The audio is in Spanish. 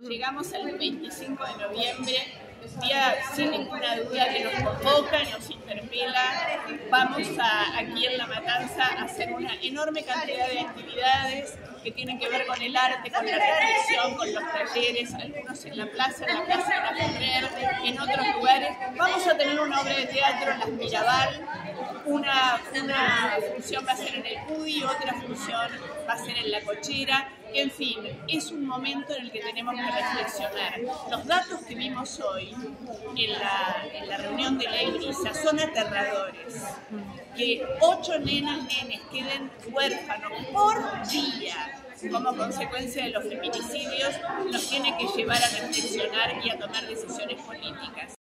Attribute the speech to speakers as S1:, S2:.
S1: Llegamos al 25 de noviembre, día sin ninguna duda que nos convoca, nos interpela. Vamos a, aquí en La Matanza a hacer una enorme cantidad de actividades que tienen que ver con el arte, con la reflexión, con los talleres, algunos en la plaza, en la plaza de la Ferrer, en otros. Vamos a tener una obra de teatro en Las Mirabal, una, función va a ser en el CUDI, otra función va a ser en La Cochera. En fin, es un momento en el que tenemos que reflexionar. Los datos que vimos hoy en la, reunión de la IBRISA son aterradores. Que ocho nenas, nenes queden huérfanos por día como consecuencia de los feminicidios nos tiene que llevar a reflexionar y a tomar decisiones políticas.